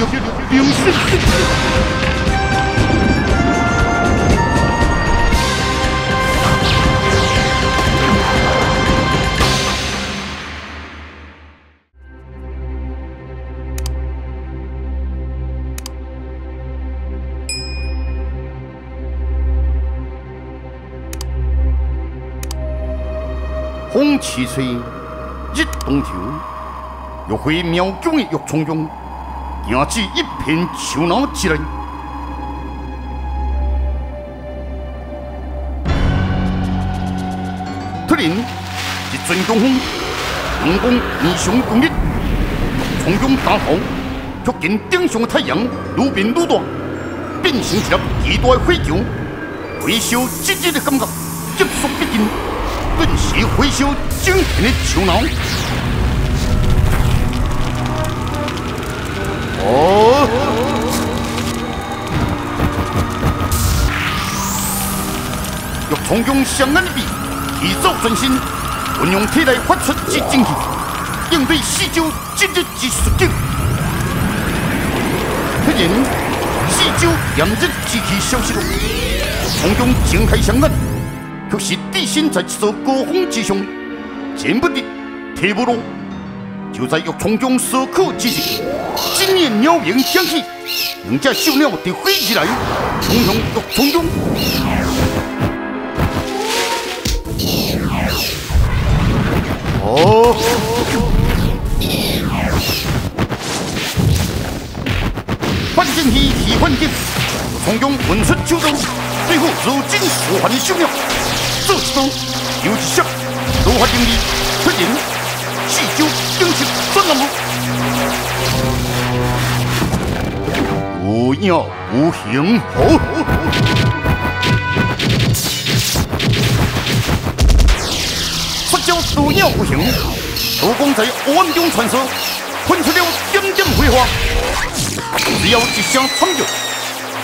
六六十。风起吹，日东头，欲回苗疆玉冲中，行至一片树脑之内。突然，一阵东风，阳光异常攻烈，冲中大炮却见顶上的太阳愈变愈大，变成一粒巨大的火球，火烧直直的感觉急速逼近。顿时火烧整片的树脑。欲从中相安的笔，提早转身，运用体内发出之精气，应对四周今日之顺境。突然，四周炎热之气消失了，从中睁开双眼。却是地心在一座高峰之上，前不得听不落。就在玉冲中所苦之时，今年鸟鸣响起，两只小鸟就飞起来，冲向玉冲中。哦！发现奇奇幻境，从中闻出秋冬，最后如今所还的小鸟。这一刀又一下，如何定义？突然，四周惊起转了无？无影无形，好。不叫无影无形，刀光在暗中穿梭，喷出了点点火花。只要一声惨叫，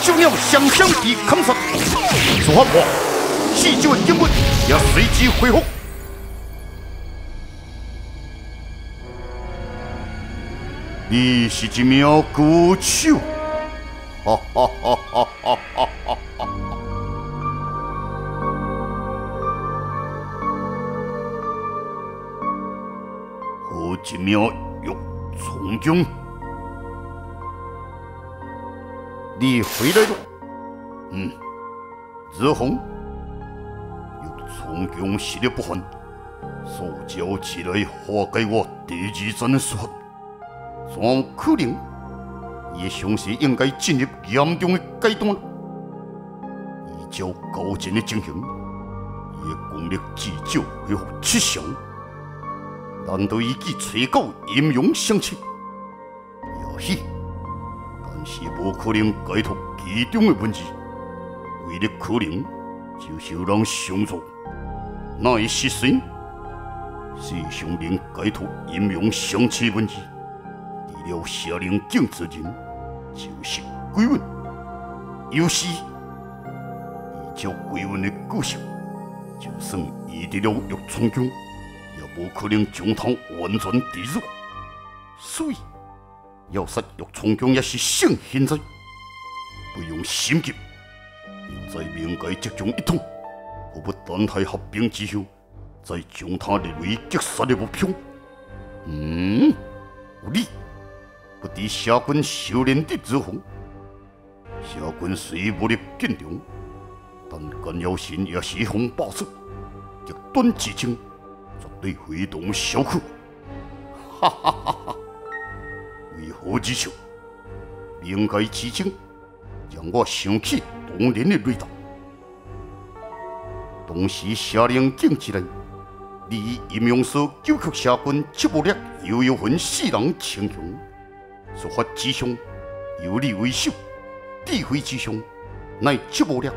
小鸟相相地砍杀，说话破。四周的景物也随之恢复。你是一名歌手，好一名玉从军，你回来了。嗯，日红。玉从强实力不凡，所交起来化解我第二战的说法，怎可能？伊相信应该进入严重的阶段。依照高进的情形，伊的功力至少恢复七成。难道伊去找到阴阳相斥？也许，但是无可能解脱其中的问题。唯一可能，就是让上座。那一时谁？是上能解脱阴阳相斥问题？除了下令镜之人，就是鬼魂。有时依照鬼魂的个性，就算遇到了玉冲军，也无可能将他完全抵住。所以，要杀玉冲军也是性现在，不用心急，应在明界集中一统。我不等待合兵之后，再将他列为击杀的目标。嗯，有理。不敌夏军修炼的之后，夏军虽武力坚强，但甘耀神也是风霸色，极端之情，绝对非同小可。哈哈哈哈！为何之笑？明界之情，让我想起当年的雷达。当时下令警起来，你阴阳师九曲下军七部力又有分四人称雄，说法之上有力为首，智慧之上乃七无力，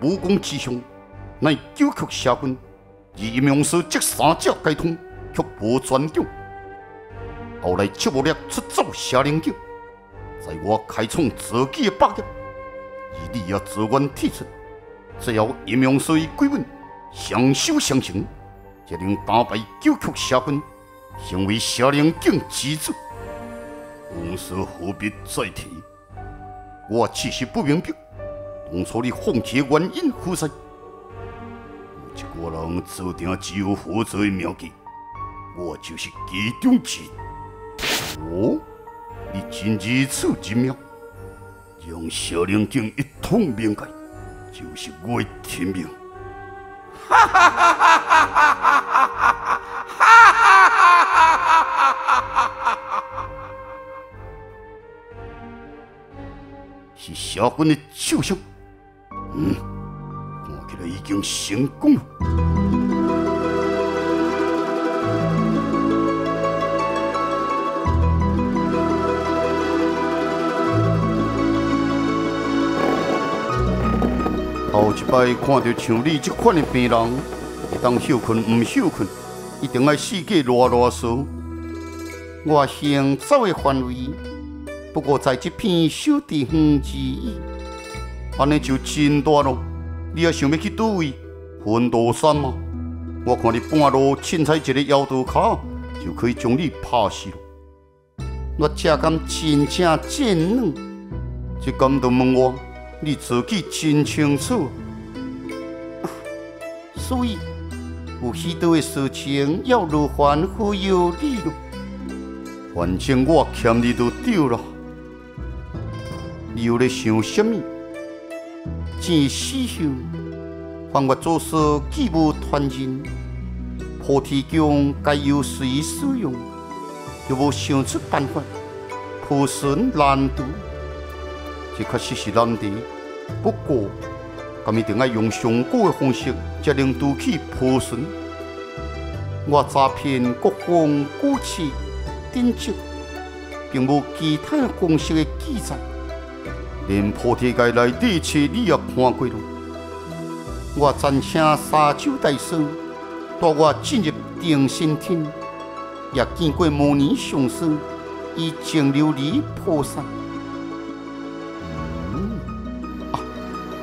武功之上乃九曲下军。而阴阳师这三者皆通，却无全强。后来七无力出走下灵境，在我开创自己的霸业，而你也自愿退出。只要阴阳师与鬼魂相守相成，就能打败九曲邪军，成为邪灵境之主。往事何必再提？我其实不明白，当初你放弃的原因何在？有一个人。注定只有负责的妙计，我就是其中之一。哦，你真如此之妙，让小灵境一通明白，就是我的天命。哈哈哈哈哈哈！是小军的手上，嗯，看起来已经成功了。头一摆看到像你这款的病人，会当休困唔休困，一定要四界啰啰嗦。我行走的范围。不过在这片小地方之一，安尼就真大咯。你也想要去倒位？分道山吗？我看你半路凊彩一个摇头卡，就可以将你拍死了。我这敢真正贱软，这敢都问我，你自己真清楚。所以有许多的事情要如凡夫有理咯。反正我欠你都对了。你又在想什么？钱死后，还我做事既无团人，菩提宫该由谁使用？又无想出办法，破损难度，这确实是难题。不过，我一定要用上古的方式，才能渡去破损。我诈骗各方古器典籍，并无其他公式的记载。连菩提界内底切你也看过了，我暂请三九大师带我进入定心厅，也见过摩尼上师以净琉璃菩萨。嗯，啊，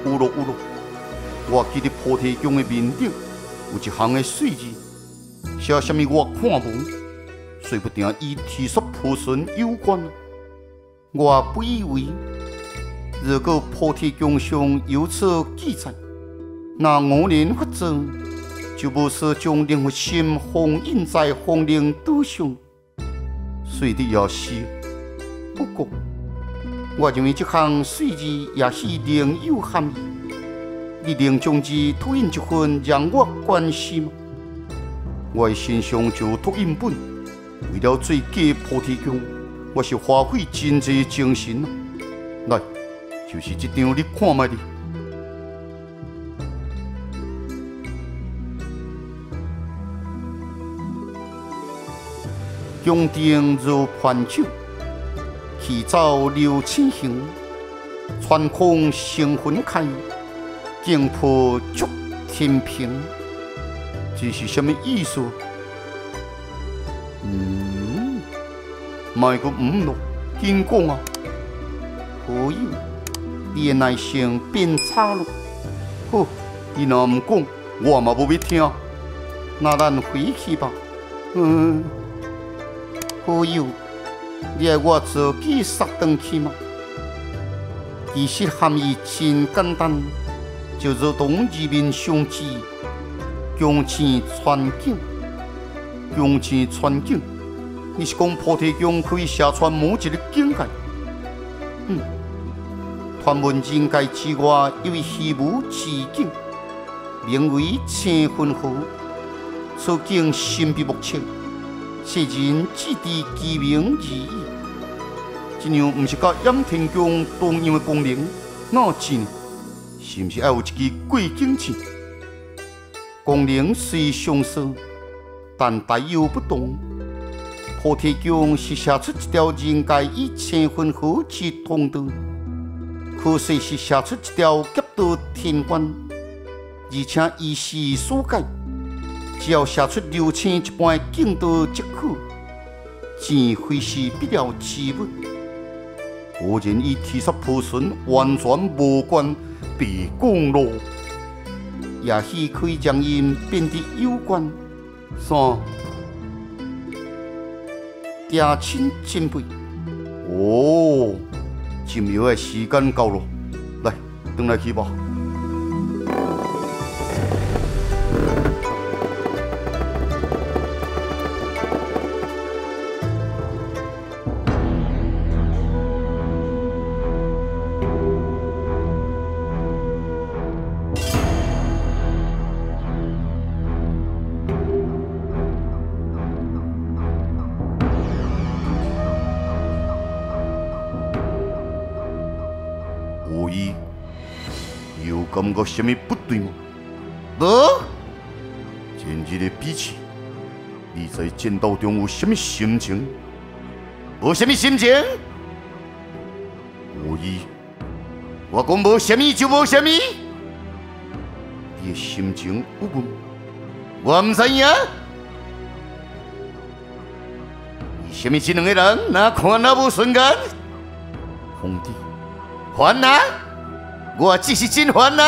有咯有咯，我记得菩提宫的面顶有一行的碎字，写什么我看无，说不定与提速菩神有关。我不以为。如果菩提经上有此记载，那五年法则就不是将灵魂心封印在风灵岛上，随的也是。不过，我认为这项碎字也是另有含义。你能将之拓印一份，让我关心吗？我身上就拓印本，为了最佳菩提经，我是花费真济精神！就是这张，你看卖哩。宫殿如盘酒，起早流千行，穿空星魂开，剑破竹天平。这是什么意思？嗯，卖个五六，紧讲啊，可以。你的耐性变差了，好，你若唔讲，我嘛不要听。那咱回去吧。嗯，好友，你爱我自己杀回去吗？其实含义真简单，就如同字面上字，强钱传景，强钱传景。你是讲菩提宫可以写传某一个境界？嗯。传闻人界之外有一虚无之境，名为千分河。此境神秘莫测，世人只知其名而已。这样不是甲仰天宫同样的功能，那真是不是要有一支过境器？功能虽相似，但大有不同。菩提宫是写出一条人界与千分河之通道。可惜是写出一条极道天关，而且一时所改，只要写出流星一般的境道即可，钱非是必要之物。果然与天煞破损完全无关，别讲咯。也许可以将因变得有关。三，爹亲前辈，哦，进庙的时间到了，来，回来去吧。感觉什么不对吗？无，前日的比起，你在战斗中有什么心情？无什么心情？有伊，我讲无什么就无什么。你的心情有无？我唔知影。为什么这两个人那看那无顺眼？皇帝。烦呐！我只是真烦呐！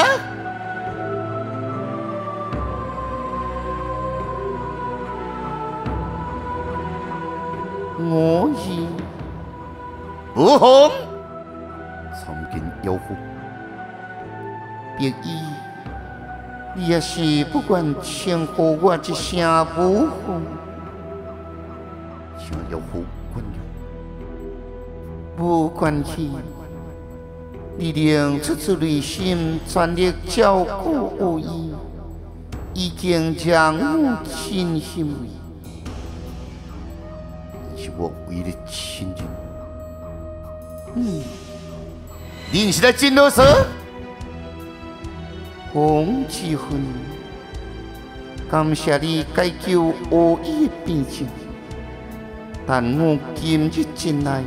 我是不红，参见妖狐。别意，你也是不管称呼我一声不红，请妖狐管了，不管去。力量出自内心，全力照顾有伊，已经将我亲心为，是我唯一的亲人。嗯，你是在真啰嗦？洪志芬，感谢你解救有伊的病情，但我今日进来。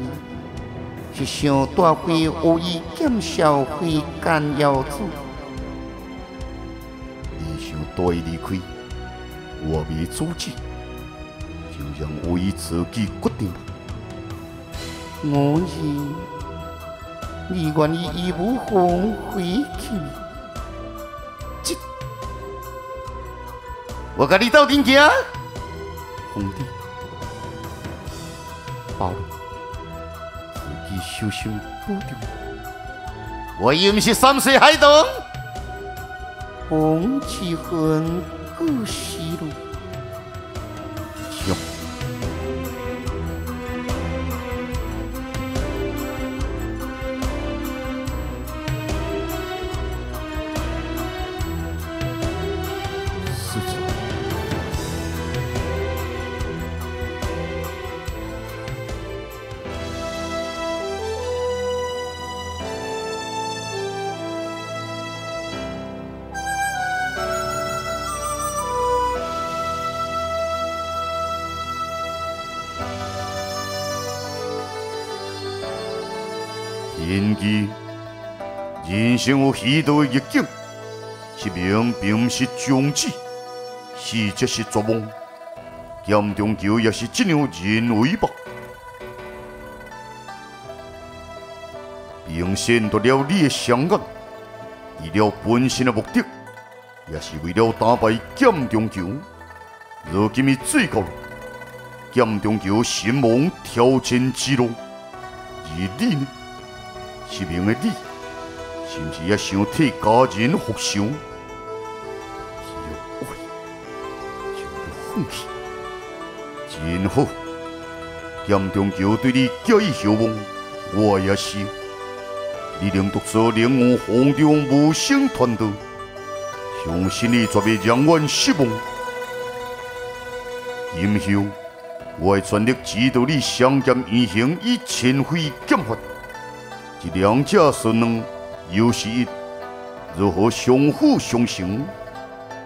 是想带回有意减少回干要子，你想带伊离开，我未阻止，就让有意自己决定吧。我是你愿意义无反回去？这，我跟你斗阵行？皇帝，保了。小心保重，我又不是三岁孩童。红旗恨故西路，人机，人生有许多的逆境，失明并不是终止，是则是绝望。剑中桥也是这样认为吧？并先夺了你的双眼，为了本身的目的，也是为了打败剑中桥。如今的最高，剑中桥神王挑战之路，而你呢？失明的你，是不是也想替家人复仇？只有爱，就不放弃。真好，剑中桥对你寄予厚望，我也是。你能独自领悟皇中无声传道，相信你绝未让我失望。今后，我会全力指导你上剑言行，以前非剑法。是两者孙两，又是一，如何相辅相成？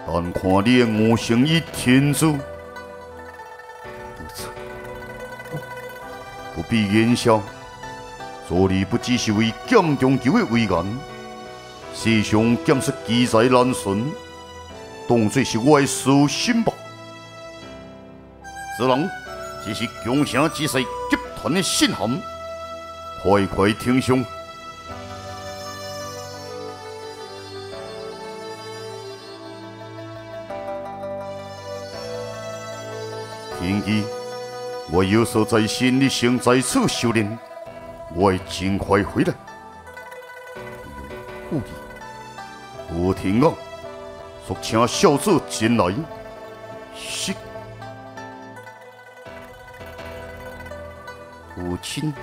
但看你的悟性与天资。不错，不必言笑。做你不只是为剑中求的威严，世上剑术奇才难寻，当作是我的私心吧。此人只是强城之势集团的信函。快快听上！天机，我有所在心，你先在此修炼，我会尽快回来。不用故意，我听啊，速请小子进来。是。父亲，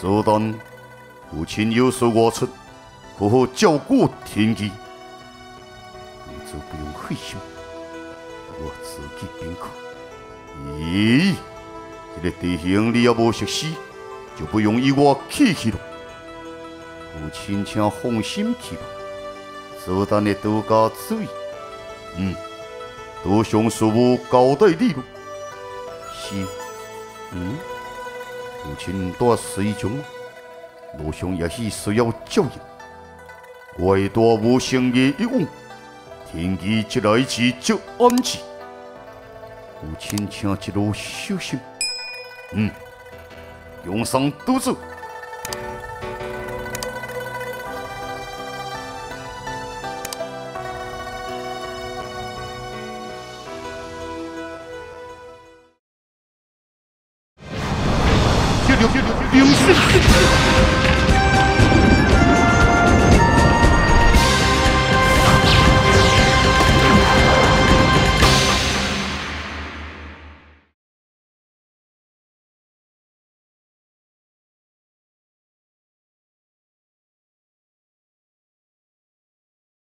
这旦父亲有所外出，好好照顾天机，你就不用费心，我自己便可。咦，这个地形你也无熟悉，就不用以我客气了。父亲，请放心去吧，这旦的多加注意。嗯，多向师傅交代你了。是，嗯。父亲在水中，路上也许需要照应。外大无声的一往，天机一来之就安置。父亲请一路小心。嗯，用上肚子。六六六六六